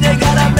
they gotta